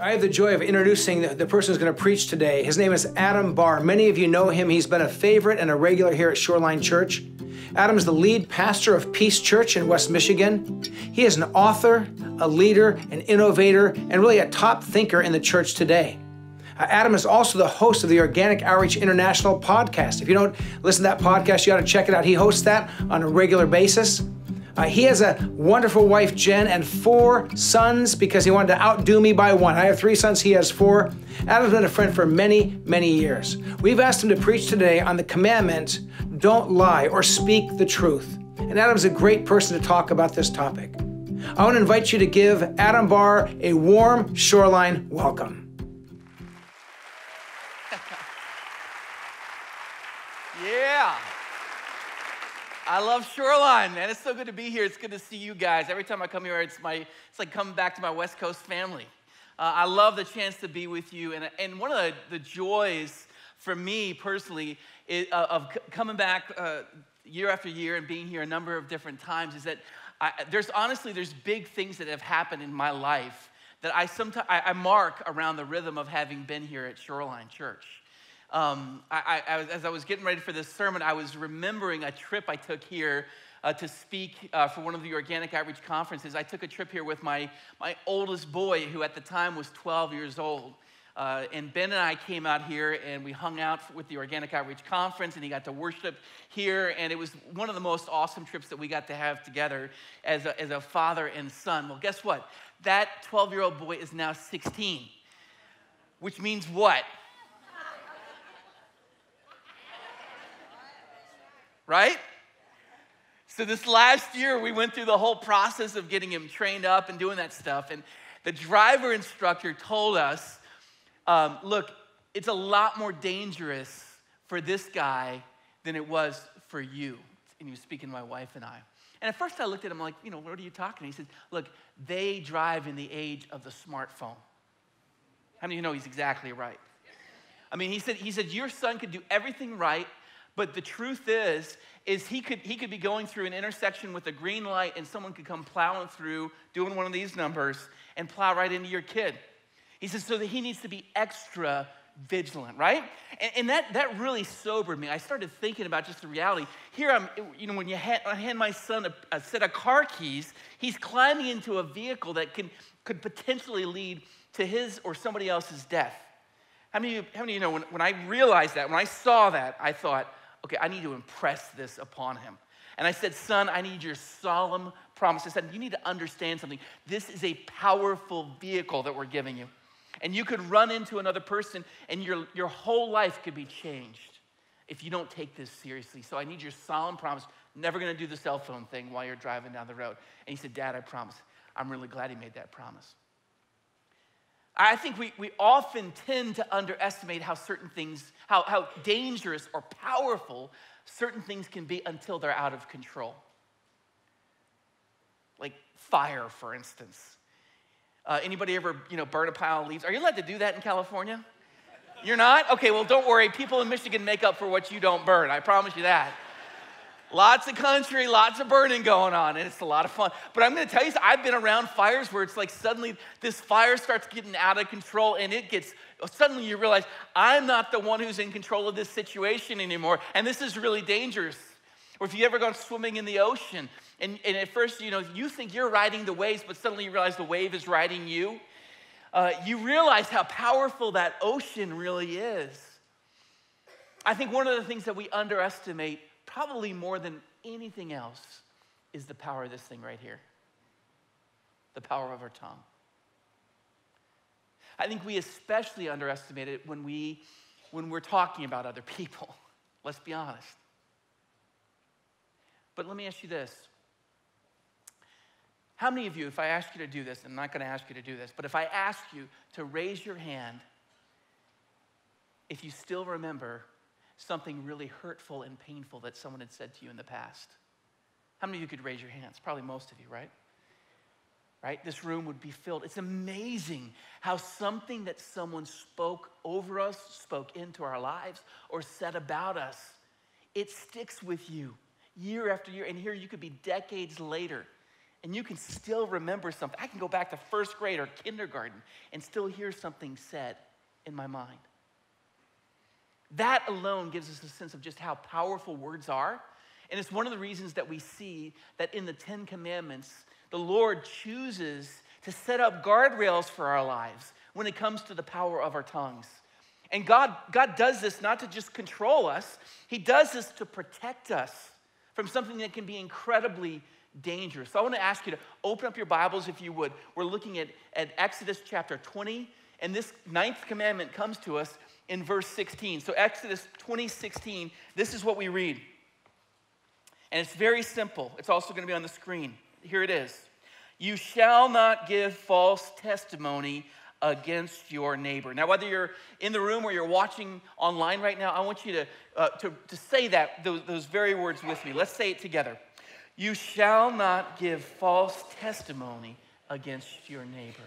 I have the joy of introducing the, person who's going to preach today. His name is Adam Barr. Many of you know him. He's been a favorite and a regular here at Shoreline Church. Adam is the lead pastor of Peace Church in West Michigan. He is an author, a leader, an innovator, and really a top thinker in the church today. Uh, Adam is also the host of the Organic Outreach International podcast. If you don't listen to that podcast, you got to check it out. He hosts that on a regular basis. Uh, he has a wonderful wife, Jen, and four sons because he wanted to outdo me by one. I have three sons, he has four. Adam's been a friend for many, many years. We've asked him to preach today on the commandment don't lie or speak the truth. And Adam's a great person to talk about this topic. I want to invite you to give Adam Barr a warm shoreline welcome. yeah. I love Shoreline, man. It's so good to be here. It's good to see you guys. Every time I come here, it's, my, it's like coming back to my West Coast family. Uh, I love the chance to be with you. And, and one of the, the joys for me personally uh, of c- coming back uh, year after year and being here a number of different times is that I, there's honestly, there's big things that have happened in my life that I sometimes I, I mark around the rhythm of having been here at Shoreline Church. Um, I, I, as I was getting ready for this sermon, I was remembering a trip I took here uh, to speak uh, for one of the organic outreach conferences. I took a trip here with my, my oldest boy, who at the time was 12 years old. Uh, and Ben and I came out here and we hung out with the Organic Outreach Conference, and he got to worship here. And it was one of the most awesome trips that we got to have together as a, as a father and son. Well, guess what? That 12 year old boy is now 16, which means what? Right? So, this last year, we went through the whole process of getting him trained up and doing that stuff. And the driver instructor told us um, look, it's a lot more dangerous for this guy than it was for you. And he was speaking to my wife and I. And at first, I looked at him like, you know, what are you talking? He said, look, they drive in the age of the smartphone. How many of you know he's exactly right? I mean, he said, he said, your son could do everything right but the truth is, is he could, he could be going through an intersection with a green light and someone could come plowing through, doing one of these numbers, and plow right into your kid. He says, so that he needs to be extra vigilant, right? And, and, that, that really sobered me. I started thinking about just the reality. Here I'm, you know, when you hand, I hand my son a, a, set of car keys, he's climbing into a vehicle that can, could potentially lead to his or somebody else's death. How many, how many of you know when, when I realized that, when I saw that, I thought, okay, I need to impress this upon him. And I said, Son, I need your solemn promise. I said, You need to understand something. This is a powerful vehicle that we're giving you. And you could run into another person, and your, your whole life could be changed if you don't take this seriously. So I need your solemn promise. Never gonna do the cell phone thing while you're driving down the road. And he said, Dad, I promise. I'm really glad he made that promise. I think we, we often tend to underestimate how certain things, how, how dangerous or powerful certain things can be until they're out of control. Like fire, for instance. Uh, anybody ever, you know, burn a pile of leaves? Are you allowed to do that in California? You're not? Okay, well, don't worry. People in Michigan make up for what you don't burn. I promise you that. Lots of country, lots of burning going on, and it's a lot of fun. But I'm gonna tell you, I've been around fires where it's like suddenly this fire starts getting out of control and it gets, suddenly you realize, I'm not the one who's in control of this situation anymore, and this is really dangerous. Or if you ever gone swimming in the ocean, and, and at first, you know, you think you're riding the waves, but suddenly you realize the wave is riding you. Uh, you realize how powerful that ocean really is. I think one of the things that we underestimate probably more than anything else, is the power of this thing right here the power of our tongue. I think we especially underestimate it when, we, when we're talking about other people. Let's be honest. But let me ask you this. How many of you, if I ask you to do this, I'm not going to ask you to do this, but if I ask you to raise your hand, if you still remember something really hurtful and painful that someone had said to you in the past? How many of you could raise your hands? Probably most of you, right? Right? This room would be filled. It's amazing how something that someone spoke over us, spoke into our lives, or said about us, it sticks with you year after year. And here you could be decades later, and you can still remember something. I can go back to first grade or kindergarten and still hear something said in my mind. That alone gives us a sense of just how powerful words are. And it's one of the reasons that we see that in the Ten Commandments, the Lord chooses to set up guardrails for our lives when it comes to the power of our tongues. And God, God does this not to just control us, He does this to protect us from something that can be incredibly dangerous. So I want to ask you to open up your Bibles if you would. We're looking at, at Exodus chapter 20, and this ninth commandment comes to us in verse 16. So, Exodus 20, 16, this is what we read. And it's very simple. It's also going to be on the screen. Here it is You shall not give false testimony against your neighbor. Now, whether you're in the room or you're watching online right now, I want you to, uh, to, to say that, those, those very words with me. Let's say it together. You shall not give false testimony against your neighbor.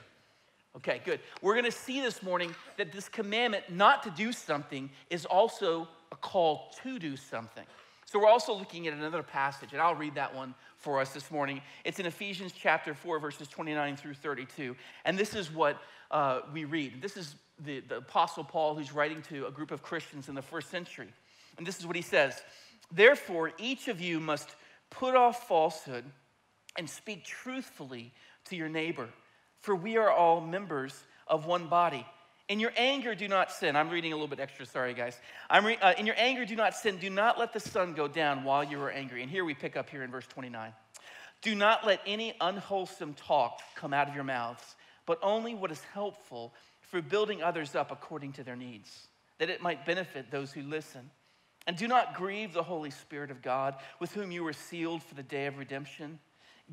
Okay, good. We're going to see this morning that this commandment not to do something is also a call to do something. So we're also looking at another passage, and I'll read that one for us this morning. It's in Ephesians chapter 4, verses 29 through 32. And this is what uh, we read. This is the, the Apostle Paul who's writing to a group of Christians in the first century. And this is what he says Therefore, each of you must put off falsehood and speak truthfully to your neighbor for we are all members of one body. In your anger, do not sin. I'm reading a little bit extra, sorry, guys. Re- uh, in your anger, do not sin. Do not let the sun go down while you are angry. And here we pick up here in verse 29. Do not let any unwholesome talk come out of your mouths, but only what is helpful for building others up according to their needs, that it might benefit those who listen. And do not grieve the Holy Spirit of God, with whom you were sealed for the day of redemption.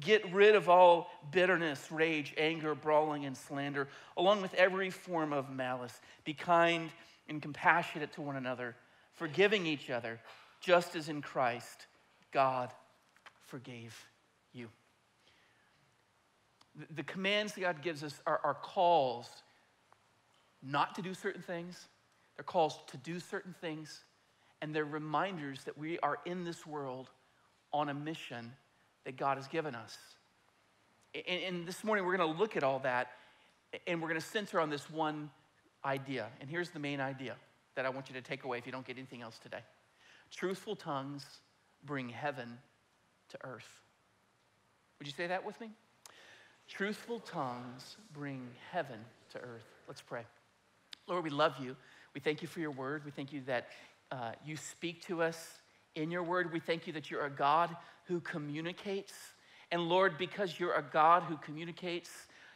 Get rid of all bitterness, rage, anger, brawling, and slander, along with every form of malice. Be kind and compassionate to one another, forgiving each other, just as in Christ God forgave you. The commands that God gives us are, are calls not to do certain things, they're calls to do certain things, and they're reminders that we are in this world on a mission that God has given us. And, and this morning, we're going to look at all that and we're going to center on this one idea. And here's the main idea that I want you to take away if you don't get anything else today truthful tongues bring heaven to earth. Would you say that with me? Truthful tongues bring heaven to earth. Let's pray. Lord, we love you. We thank you for your word. We thank you that uh, you speak to us in your word. We thank you that you're a God who communicates. And Lord, because you're a God who communicates,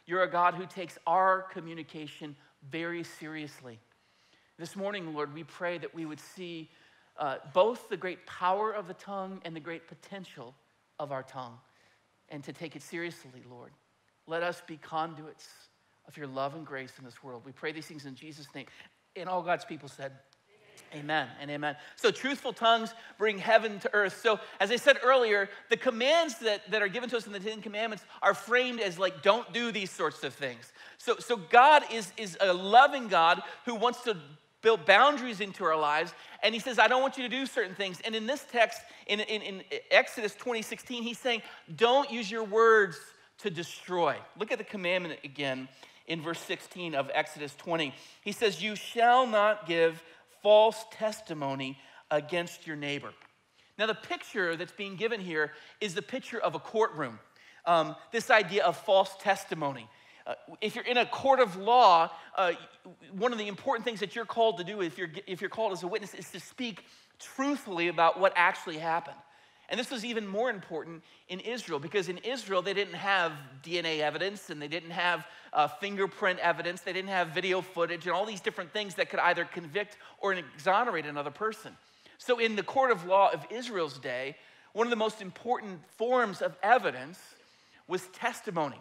you're a God who takes our communication very seriously. This morning, Lord, we pray that we would see uh, both the great power of the tongue and the great potential of our tongue, and to take it seriously, Lord. Let us be conduits of your love and grace in this world. We pray these things in Jesus' name. And all God's people said, Amen and amen. So, truthful tongues bring heaven to earth. So, as I said earlier, the commands that, that are given to us in the Ten Commandments are framed as like, don't do these sorts of things. So, so God is, is a loving God who wants to build boundaries into our lives. And He says, I don't want you to do certain things. And in this text, in, in, in Exodus 20 16, He's saying, don't use your words to destroy. Look at the commandment again in verse 16 of Exodus 20. He says, You shall not give false testimony against your neighbor. Now, the picture that's being given here is the picture of a courtroom. Um, this idea of false testimony. Uh, if you're in a court of law, uh, one of the important things that you're called to do if you're, if you're called as a witness is to speak truthfully about what actually happened. And this was even more important in Israel because in Israel they didn't have DNA evidence and they didn't have uh, fingerprint evidence, they didn't have video footage and all these different things that could either convict or exonerate another person. So, in the court of law of Israel's day, one of the most important forms of evidence was testimony.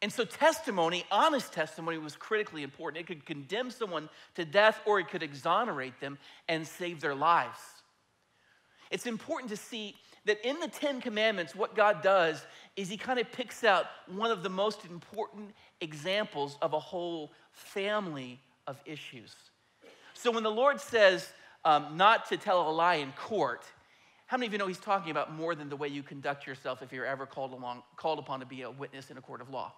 And so, testimony, honest testimony, was critically important. It could condemn someone to death or it could exonerate them and save their lives. It's important to see that in the Ten Commandments, what God does is He kind of picks out one of the most important examples of a whole family of issues. So when the Lord says um, not to tell a lie in court, How many of you know he's talking about more than the way you conduct yourself if you're ever called, along, called upon to be a witness in a court of law?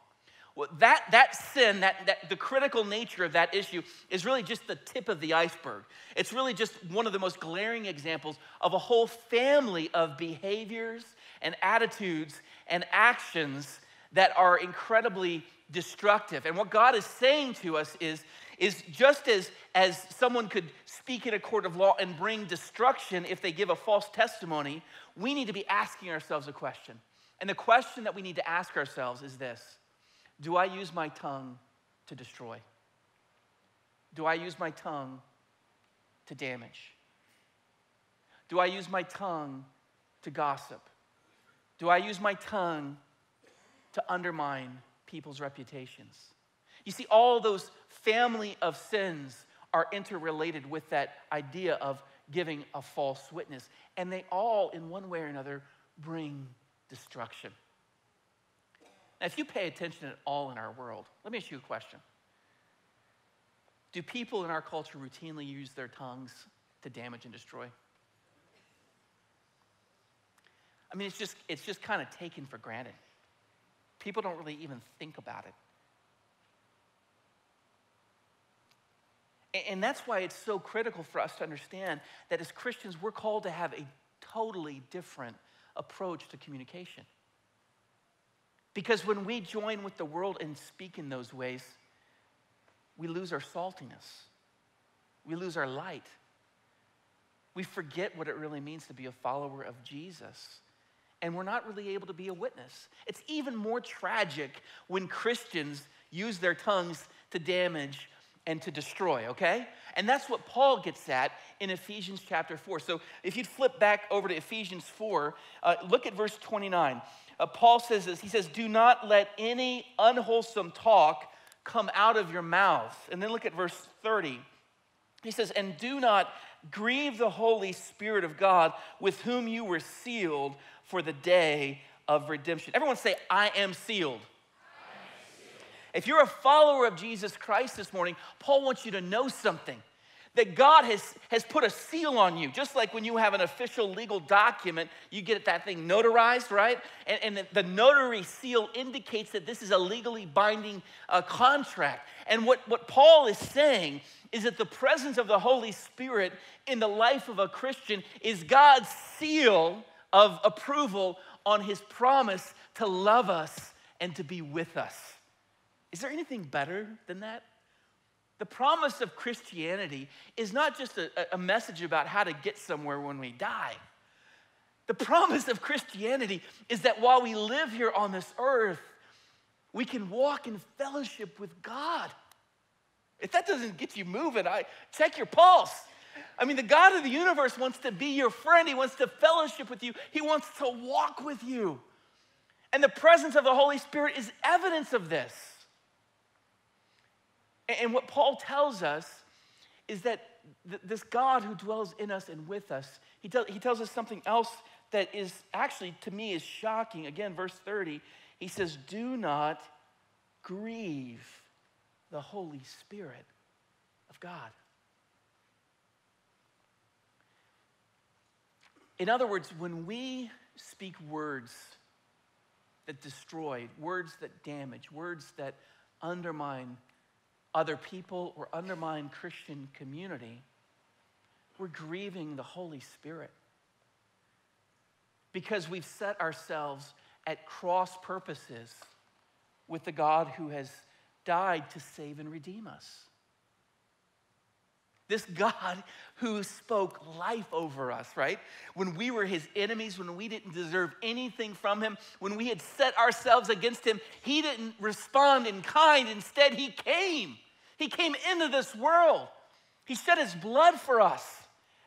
Well, that, that sin, that, that, the critical nature of that issue is really just the tip of the iceberg. It's really just one of the most glaring examples of a whole family of behaviors and attitudes and actions that are incredibly destructive. And what God is saying to us is, is just as, as someone could speak in a court of law and bring destruction if they give a false testimony, we need to be asking ourselves a question. And the question that we need to ask ourselves is this Do I use my tongue to destroy? Do I use my tongue to damage? Do I use my tongue to gossip? Do I use my tongue to undermine people's reputations? You see, all those family of sins are interrelated with that idea of giving a false witness. And they all, in one way or another, bring destruction. Now, if you pay attention at all in our world, let me ask you a question. Do people in our culture routinely use their tongues to damage and destroy? I mean, it's just, it's just kind of taken for granted. People don't really even think about it. And that's why it's so critical for us to understand that as Christians, we're called to have a totally different approach to communication. Because when we join with the world and speak in those ways, we lose our saltiness, we lose our light. We forget what it really means to be a follower of Jesus and we're not really able to be a witness. It's even more tragic when Christians use their tongues to damage and to destroy, okay? And that's what Paul gets at in Ephesians chapter 4. So if you'd flip back over to Ephesians 4, uh, look at verse 29. Uh, Paul says this He says, Do not let any unwholesome talk come out of your mouth. And then look at verse 30. He says, And do not grieve the Holy Spirit of God with whom you were sealed for the day of redemption. Everyone say, I am sealed. If you're a follower of Jesus Christ this morning, Paul wants you to know something that God has, has put a seal on you. Just like when you have an official legal document, you get that thing notarized, right? And, and the, the, notary seal indicates that this is a legally binding uh, contract. And what, what Paul is saying is that the presence of the Holy Spirit in the life of a Christian is God's seal of approval on his promise to love us and to be with us. Is there anything better than that? The promise of Christianity is not just a, a, message about how to get somewhere when we die. The promise of Christianity is that while we live here on this earth, we can walk in fellowship with God. If that doesn't get you moving, I check your pulse. I mean, the God of the universe wants to be your friend. He wants to fellowship with you. He wants to walk with you. And the presence of the Holy Spirit is evidence of this. And what Paul tells us is that this God who dwells in us and with us, he, tell, he tells us something else that is actually, to me, is shocking. Again, verse 30, he says, Do not grieve the Holy Spirit of God. In other words, when we speak words that destroy, words that damage, words that undermine other people or undermine Christian community, we're grieving the Holy Spirit. Because we've set ourselves at cross purposes with the God who has died to save and redeem us. This God who spoke life over us, right? When we were his enemies, when we didn't deserve anything from him, when we had set ourselves against him, he didn't respond in kind. Instead, he came. He came into this world. He shed his blood for us.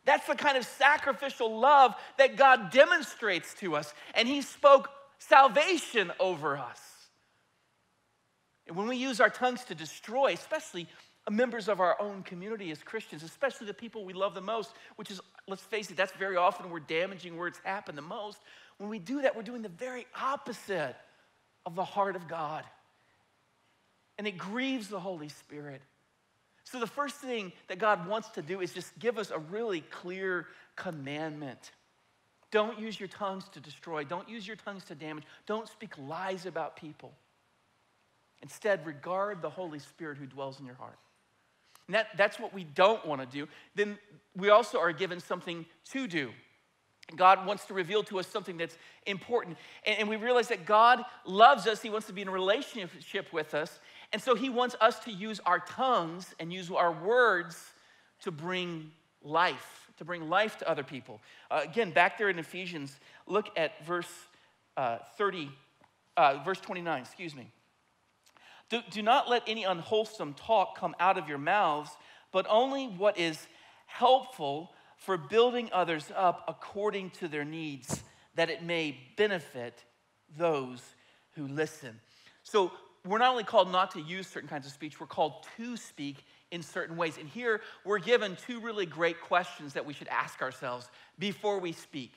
That's the kind of sacrificial love that God demonstrates to us. And he spoke salvation over us. And when we use our tongues to destroy, especially members of our own community as Christians, especially the people we love the most, which is, let's face it, that's very often where damaging words happen the most. When we do that, we're doing the very opposite of the heart of God. And it grieves the Holy Spirit. So, the first thing that God wants to do is just give us a really clear commandment Don't use your tongues to destroy. Don't use your tongues to damage. Don't speak lies about people. Instead, regard the Holy Spirit who dwells in your heart. And that, that's what we don't want to do. Then we also are given something to do. God wants to reveal to us something that's important. And, and, we realize that God loves us, He wants to be in a relationship with us. And so He wants us to use our tongues and use our words to bring life, to bring life to other people. Uh, again, back there in Ephesians, look at verse uh, 30, uh, verse 29, excuse me. Do, do not let any unwholesome talk come out of your mouths, but only what is helpful for building others up according to their needs, that it may benefit those who listen. So, we're not only called not to use certain kinds of speech, we're called to speak in certain ways. And here we're given two really great questions that we should ask ourselves before we speak.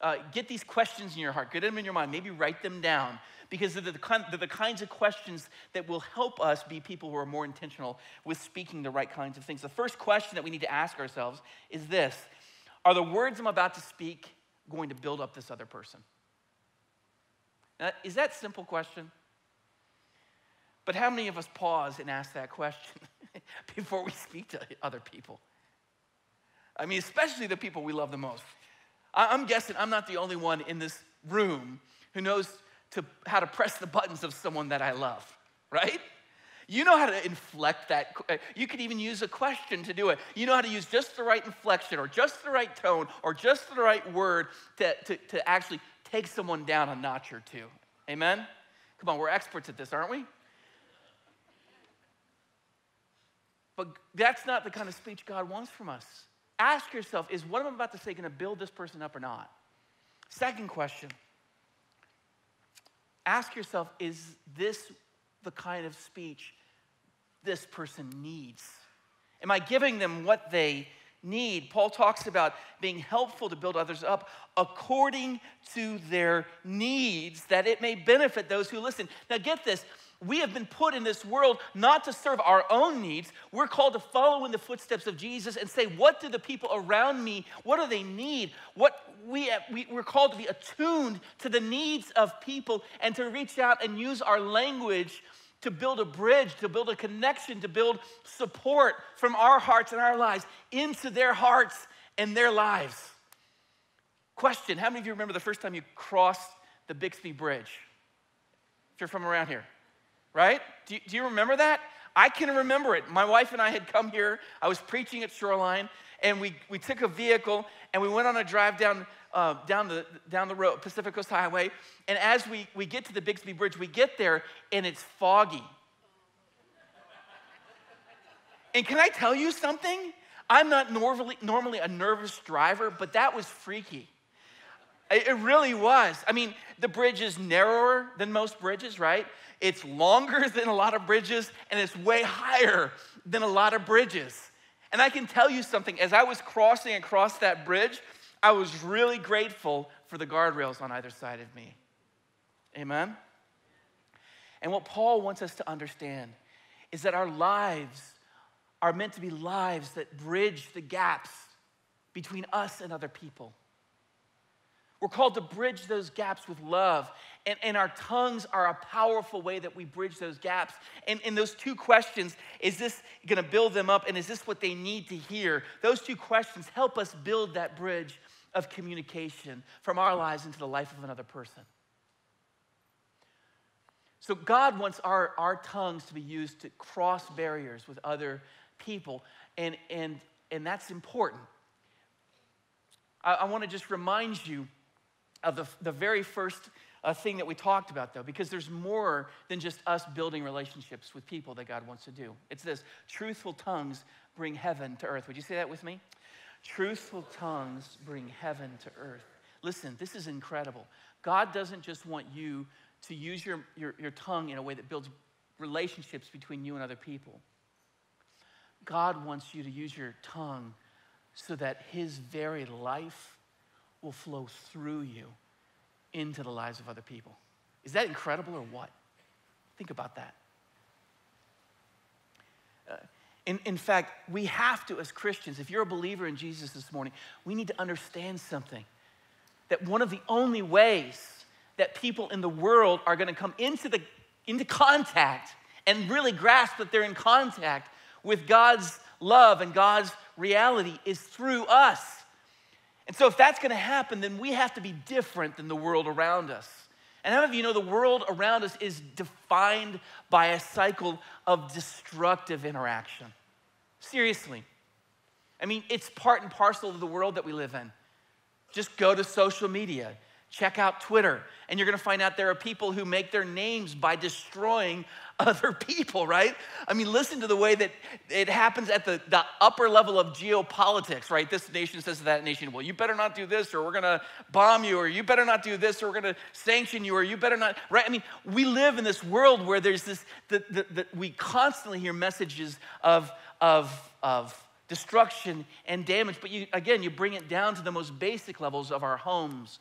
Uh, get these questions in your heart, get them in your mind, maybe write them down because they're the, they're the kinds of questions that will help us be people who are more intentional with speaking the right kinds of things. The first question that we need to ask ourselves is this Are the words I'm about to speak going to build up this other person? Now, is that simple question? But how many of us pause and ask that question before we speak to other people? I mean, especially the people we love the most. I'm guessing I'm not the only one in this room who knows to how to press the buttons of someone that I love, right? You know how to inflect that. Uh, you could even use a question to do it. You know how to use just the right inflection or just the right tone or just the right word to, to, to actually take someone down a notch or two. Amen? Come on, we're experts at this, aren't we? But that's not the kind of speech God wants from us. Ask yourself is what I'm about to say going to build this person up or not? Second question ask yourself is this the kind of speech this person needs? Am I giving them what they need? Paul talks about being helpful to build others up according to their needs, that it may benefit those who listen. Now, get this we have been put in this world not to serve our own needs. We're called to follow in the footsteps of Jesus and say, what do the people around me, what do they need? What we, uh, we, we're called to be attuned to the needs of people and to reach out and use our language to build a bridge, to build a connection, to build support from our hearts and our lives into their hearts and their lives. Question How many of you remember the first time you crossed the Bixby Bridge? If you're from around here, right? Do you, do you remember that? I can remember it. My wife and I had come here. I was preaching at Shoreline, and we, we took a vehicle and we went on a drive down, uh, down, the, down the road, Pacific Coast Highway. And as we, we get to the Bixby Bridge, we get there and it's foggy. and can I tell you something? I'm not normally, normally a nervous driver, but that was freaky. It really was. I mean, the bridge is narrower than most bridges, right? It's longer than a lot of bridges, and it's way higher than a lot of bridges. And I can tell you something, as I was crossing across that bridge, I was really grateful for the guardrails on either side of me. Amen? And what Paul wants us to understand is that our lives are meant to be lives that bridge the gaps between us and other people. We're called to bridge those gaps with love. And, and our tongues are a powerful way that we bridge those gaps. And in those two questions, is this going to build them up? And is this what they need to hear? Those two questions help us build that bridge of communication from our lives into the life of another person. So, God wants our, our tongues to be used to cross barriers with other people, and, and, and that's important. I, I want to just remind you of the, the very first uh, thing that we talked about, though, because there's more than just us building relationships with people that God wants to do. It's this truthful tongues bring heaven to earth. Would you say that with me? Truthful tongues bring heaven to earth. Listen, this is incredible. God doesn't just want you to use your, your, your tongue in a way that builds relationships between you and other people. God wants you to use your tongue so that His very life will flow through you into the lives of other people. Is that incredible or what? Think about that. Uh, in, in fact, we have to, as Christians, if you're a believer in Jesus this morning, we need to understand something. that one of the only ways that people in the world are going to come into, the, into contact and really grasp that they're in contact with God's love and God's reality is through us. And so, if that's going to happen, then we have to be different than the world around us. And how many of you know the world around us is defined by a cycle of destructive interaction? Seriously. I mean, it's part and parcel of the world that we live in. Just go to social media, check out Twitter, and you're gonna find out there are people who make their names by destroying other people, right? I mean, listen to the way that it happens at the, the upper level of geopolitics, right? This nation says to that nation, well, you better not do this, or we're gonna bomb you, or you better not do this, or we're gonna sanction you, or you better not, right? I mean, we live in this world where there's this, that the, the, we constantly hear messages of, of, of destruction and damage, but you, again, you bring it down to the most basic levels of our homes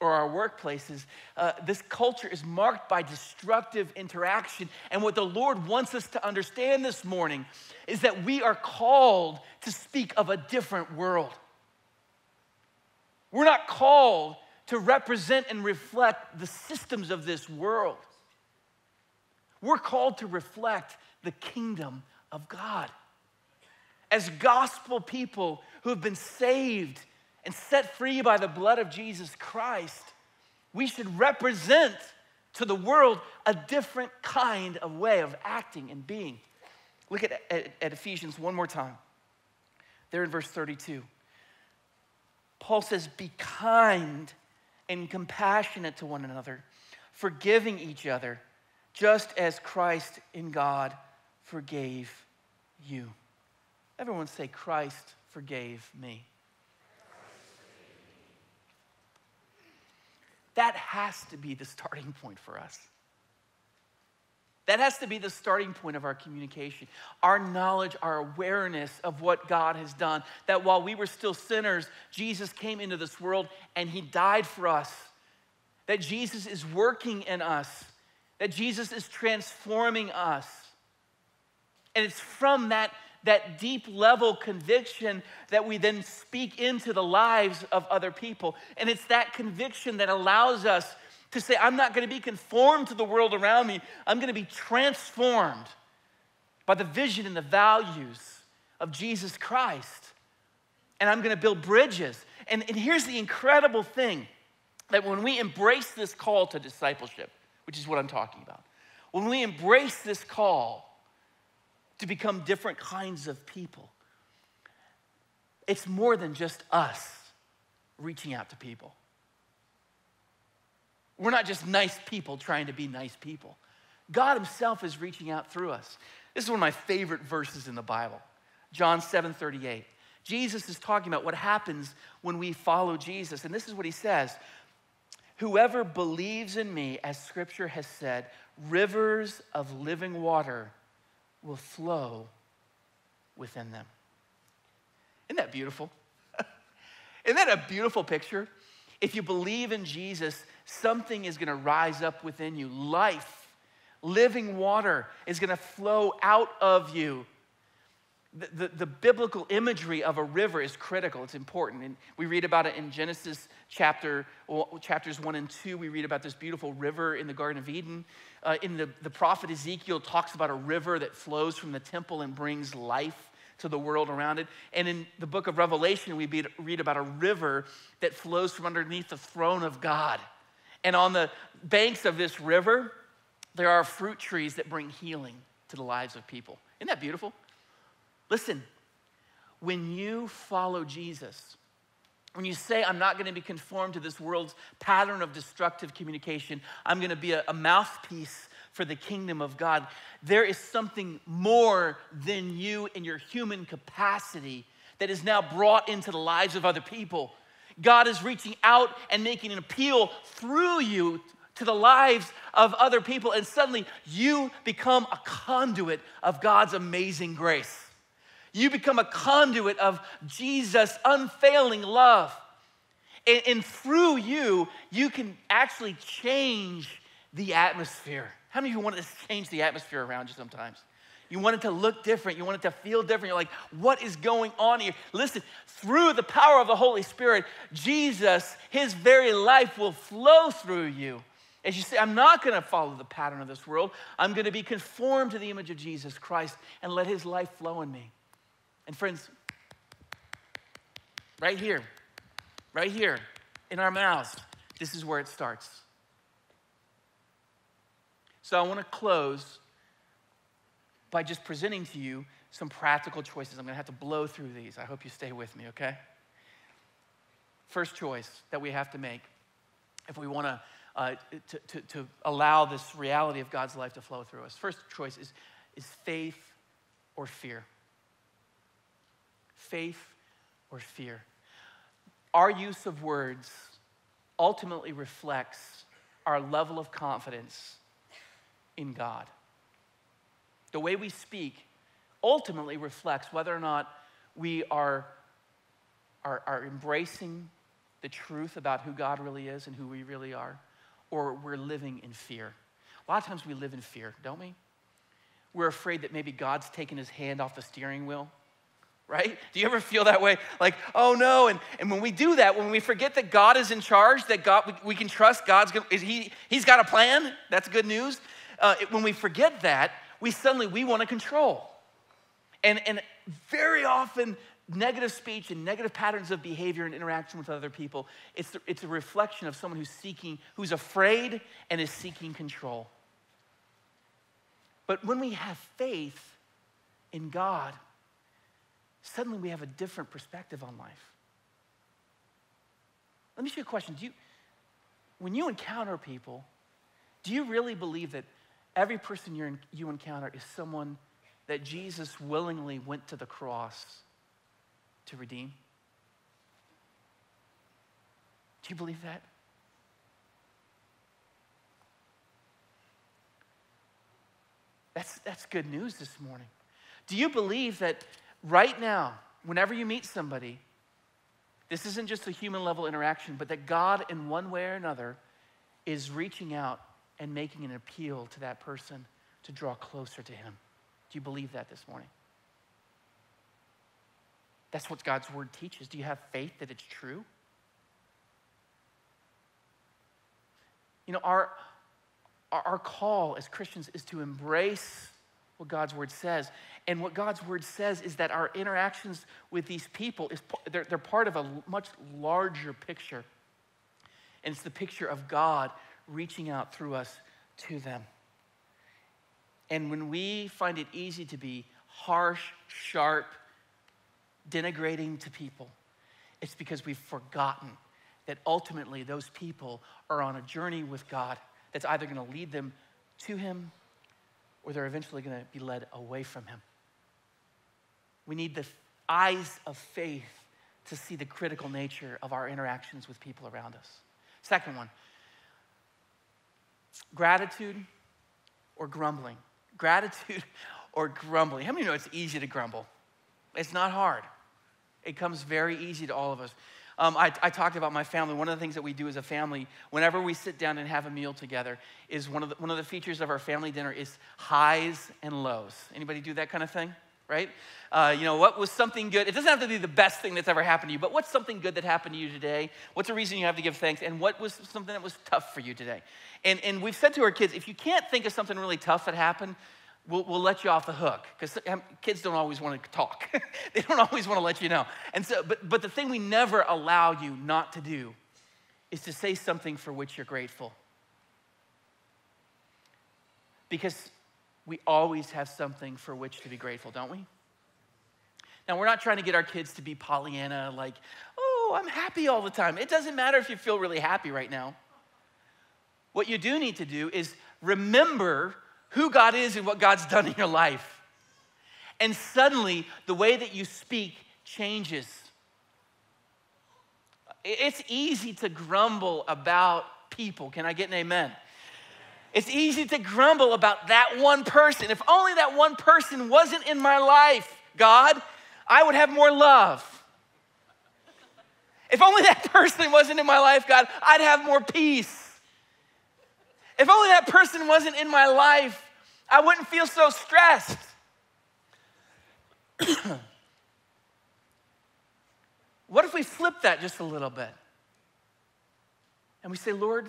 or our workplaces, uh, this culture is marked by destructive interaction. And what the Lord wants us to understand this morning is that we are called to speak of a different world. We're not called to represent and reflect the systems of this world. We're called to reflect the kingdom of God. As gospel people who have been saved and set free by the blood of Jesus Christ, we should represent to the world a different kind of way of acting and being. Look at, at, at, Ephesians one more time. There in verse 32. Paul says, Be kind and compassionate to one another, forgiving each other, just as Christ in God forgave you. Everyone say, Christ forgave me. That has to be the starting point for us. That has to be the starting point of our communication. Our knowledge, our awareness of what God has done. That while we were still sinners, Jesus came into this world and he died for us. That Jesus is working in us. That Jesus is transforming us. And it's from that that deep level conviction that we then speak into the lives of other people. And it's that conviction that allows us to say, I'm not going to be conformed to the world around me, I'm going to be transformed by the vision and the values of Jesus Christ. And I'm going to build bridges. And, and here's the incredible thing that when we embrace this call to discipleship, which is what I'm talking about, when we embrace this call, to become different kinds of people. It's more than just us reaching out to people. We're not just nice people trying to be nice people. God Himself is reaching out through us. This is one of my favorite verses in the Bible. John 7 38. Jesus is talking about what happens when we follow Jesus. And this is what He says Whoever believes in me, as Scripture has said, rivers of living water will flow within them. Isn't that beautiful? Isn't that a beautiful picture? If you believe in Jesus, something is going to rise up within you. Life, living water is going to flow out of you. The, the, the, biblical imagery of a river is critical. It's important. And we read about it in Genesis chapter, chapters 1 and 2. We read about this beautiful river in the Garden of Eden. Uh, in the, the prophet Ezekiel talks about a river that flows from the temple and brings life to the world around it. And in the book of Revelation, we read about a river that flows from underneath the throne of God. And on the banks of this river, there are fruit trees that bring healing to the lives of people. Isn't that beautiful? Listen, when you follow Jesus, when you say, I'm not going to be conformed to this world's pattern of destructive communication, I'm going to be a, a, mouthpiece for the kingdom of God, there is something more than you and your human capacity that is now brought into the lives of other people. God is reaching out and making an appeal through you to the lives of other people, and suddenly you become a conduit of God's amazing grace. You become a conduit of Jesus' unfailing love. And, and, through you, you can actually change the atmosphere. How many of you want to change the atmosphere around you sometimes? You want it to look different. You want it to feel different. You're like, what is going on here? Listen, through the power of the Holy Spirit, Jesus, his very life will flow through you. As you say, I'm not going to follow the pattern of this world. I'm going to be conformed to the image of Jesus Christ and let his life flow in me. And friends, right here, right here in our mouths, this is where it starts. So I want to close by just presenting to you some practical choices. I'm going to have to blow through these. I hope you stay with me, okay? First choice that we have to make if we want uh, to, to, to allow this reality of God's life to flow through us. First choice is, is faith or fear. Faith or fear. Our use of words ultimately reflects our level of confidence in God. The way we speak ultimately reflects whether or not we are, are, are embracing the truth about who God really is and who we really are, or we're living in fear. A lot of times we live in fear, don't we? We're afraid that maybe God's taken his hand off the steering wheel right? Do you ever feel that way? Like, oh no. And, and when we do that, when we forget that God is in charge, that God, we, we can trust God's going is he, he's got a plan. That's good news. Uh, it, when we forget that, we suddenly, we want to control. And, and very often, negative speech and negative patterns of behavior and interaction with other people, it's, the, it's a reflection of someone who's seeking, who's afraid and is seeking control. But when we have faith in God, suddenly we have a different perspective on life. Let me ask you a question. Do you, when you encounter people, do you really believe that every person you you encounter is someone that Jesus willingly went to the cross to redeem? Do you believe that? That's, that's good news this morning. Do you believe that right now, whenever you meet somebody, this isn't just a human level interaction, but that God, in one way or another, is reaching out and making an appeal to that person to draw closer to Him. Do you believe that this morning? That's what God's word teaches. Do you have faith that it's true? You know, our, our, call as Christians is to embrace what God's word says. And what God's word says is that our interactions with these people is they're, they're part of a much larger picture. And it's the picture of God reaching out through us to them. And when we find it easy to be harsh, sharp, denigrating to people, it's because we've forgotten that ultimately those people are on a journey with God that's either going to lead them to Him or they're eventually going to be led away from Him. We need the eyes of faith to see the critical nature of our interactions with people around us. Second one gratitude or grumbling. Gratitude or grumbling. How many know it's easy to grumble? It's not hard. It comes very easy to all of us. Um, I, I, talked about my family. One of the things that we do as a family, whenever we sit down and have a meal together, is one of the, one of the features of our family dinner is highs and lows. Anybody do that kind of thing? Right? Uh, you know, what was something good? It doesn't have to be the best thing that's ever happened to you, but what's something good that happened to you today? What's a reason you have to give thanks? And what was something that was tough for you today? And, and we've said to our kids, if you can't think of something really tough that happened, we'll, we'll let you off the hook because um, kids don't always want to talk. they don't always want to let you know. And so, but, but the thing we never allow you not to do is to say something for which you're grateful. Because we always have something for which to be grateful, don't we? Now, we're not trying to get our kids to be Pollyanna, like, oh, I'm happy all the time. It doesn't matter if you feel really happy right now. What you do need to do is remember who God is and what God's done in your life. And suddenly, the way that you speak changes. It's easy to grumble about people. Can I get an amen? It's easy to grumble about that one person. If only that one person wasn't in my life, God, I would have more love. If only that person wasn't in my life, God, I'd have more peace. If only that person wasn't in my life, I wouldn't feel so stressed. what if we flip that just a little bit? And we say, Lord,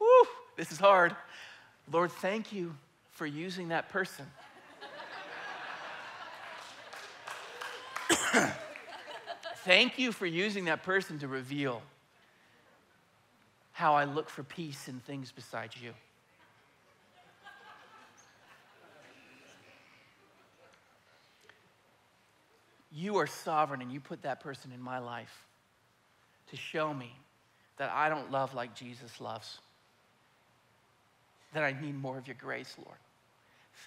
whoo, this is hard. Lord, thank you for using that person. thank you for using that person to reveal how I look for peace in things besides you. You are sovereign and you put that person in my life to show me that I don't love like Jesus loves. That I need more of your grace, Lord.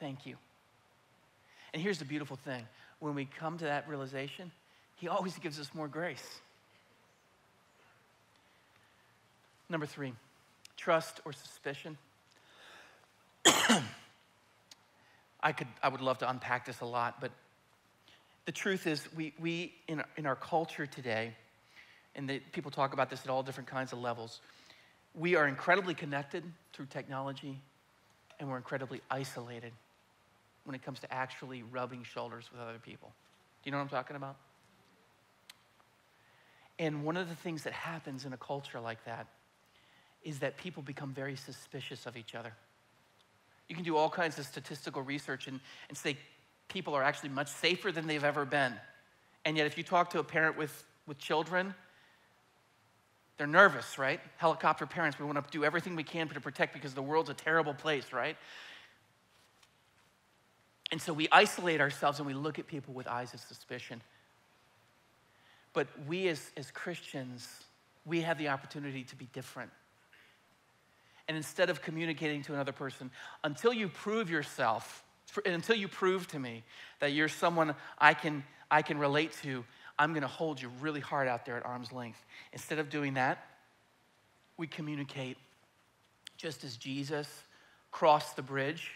Thank you. And here's the beautiful thing when we come to that realization, He always gives us more grace. Number three, trust or suspicion. I, could, I would love to unpack this a lot, but the truth is, we, we in, in our culture today, and the, people talk about this at all different kinds of levels, we are incredibly connected through technology, and we're incredibly isolated when it comes to actually rubbing shoulders with other people. Do you know what I'm talking about? And one of the things that happens in a culture like that is that people become very suspicious of each other. You can do all kinds of statistical research and, and say people are actually much safer than they've ever been. And yet, if you talk to a parent with, with children, they're nervous, right? Helicopter parents, we want to do everything we can to protect because the world's a terrible place, right? And so we isolate ourselves and we look at people with eyes of suspicion. But we as, as Christians, we have the opportunity to be different. And instead of communicating to another person, until you prove yourself until you prove to me that you're someone I can, I can relate to, I'm to hold you really hard out there at arm's length. Instead of doing that, we communicate just as Jesus crossed the bridge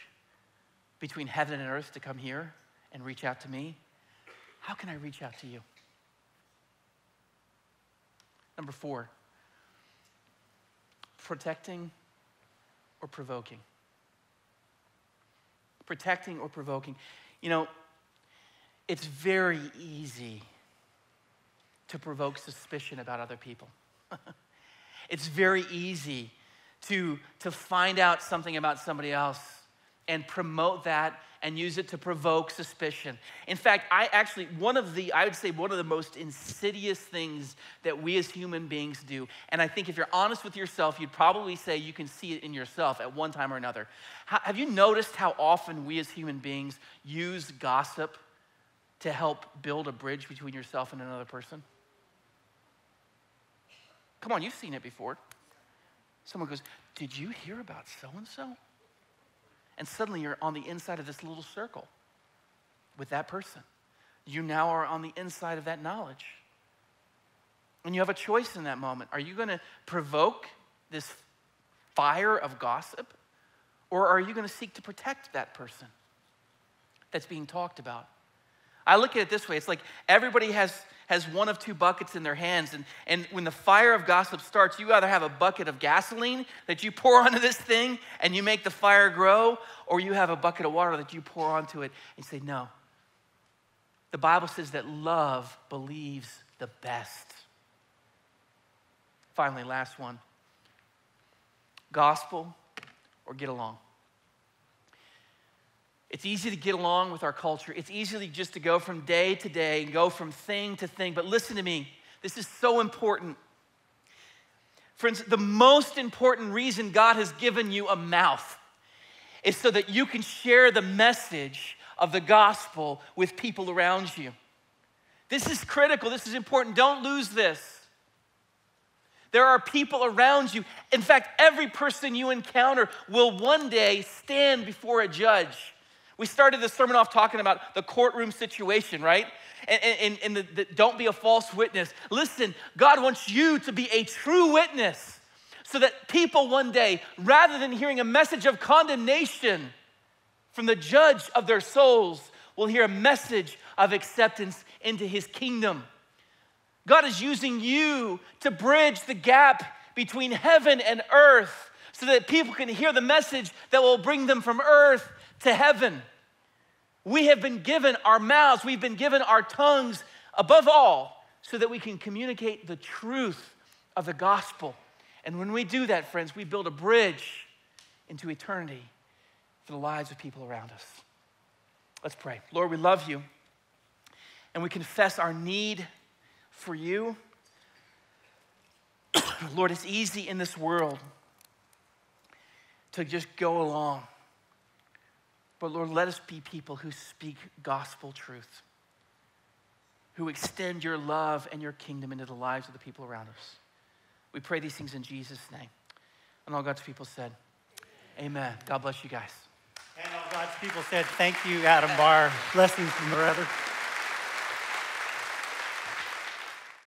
between heaven and earth to come here and reach out to me. How can I reach out to you? Number four, protecting or provoking protecting or provoking. You know, it's very easy to provoke suspicion about other people. it's very easy to, to find out something about somebody else and promote that and use it to provoke suspicion. In fact, I actually, one of the, I would say, one of the most insidious things that we as human beings do, and I think if you're honest with yourself, you'd probably say you can see it in yourself at one time or another. Have you noticed how often we as human beings use gossip to help build a bridge between yourself and another person? Come on, you've seen it before. Someone goes, Did you hear about so and so? And suddenly you're on the inside of this little circle with that person. You now are on the inside of that knowledge. And you have a choice in that moment. Are you going to provoke this fire of gossip? Or are you going to seek to protect that person that's being talked about? I look at it this way it's like everybody has has one of two buckets in their hands. And, and when the fire of gossip starts, you either have a bucket of gasoline that you pour onto this thing and you make the fire grow, or you have a bucket of water that you pour onto it and say, No. The Bible says that love believes the best. Finally, last one gospel or get along. It's easy to get along with our culture. It's easy just to go from day to day and go from thing to thing. But listen to me, this is so important. Friends, the most important reason God has given you a mouth is so that you can share the message of the gospel with people around you. This is critical. This is important. Don't lose this. There are people around you. In fact, every person you encounter will one day stand before a judge. We started this sermon off talking about the courtroom situation, right? And, and, and the, the, don't be a false witness. Listen, God wants you to be a true witness so that people one day, rather than hearing a message of condemnation from the judge of their souls, will hear a message of acceptance into his kingdom. God is using you to bridge the gap between heaven and earth so that people can hear the message that will bring them from earth to heaven. We have been given our mouths, we've been given our tongues above all, so that we can communicate the truth of the gospel. And when we do that, friends, we build a bridge into eternity for the lives of people around us. Let's pray. Lord, we love you, and we confess our need for you. Lord, it's easy in this world to just go along. But Lord, let us be people who speak gospel truth, who extend your love and your kingdom into the lives of the people around us. We pray these things in Jesus' name. And all God's people said, Amen. God bless you guys. And all God's people said, Thank you, Adam Barr. Blessings from the brother.